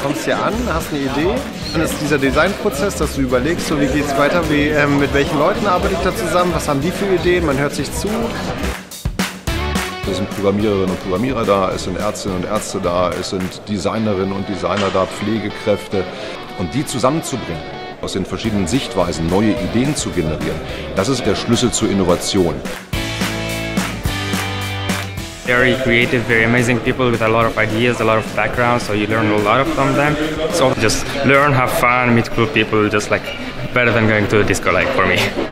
kommst hier an, hast eine Idee, dann ist dieser Designprozess, dass du überlegst, so wie geht's weiter, wie, äh, mit welchen Leuten arbeite ich da zusammen, was haben die für Ideen, man hört sich zu. Es sind Programmiererinnen und Programmierer da, es sind Ärztinnen und Ärzte da, es sind Designerinnen und Designer da, Pflegekräfte. Und die zusammenzubringen, aus den verschiedenen Sichtweisen neue Ideen zu generieren, das ist der Schlüssel zur Innovation. Very creative, very amazing people with a lot of ideas, a lot of background, so you learn a lot from them. So just learn, have fun, meet cool people, just like better than going to a disco like for me.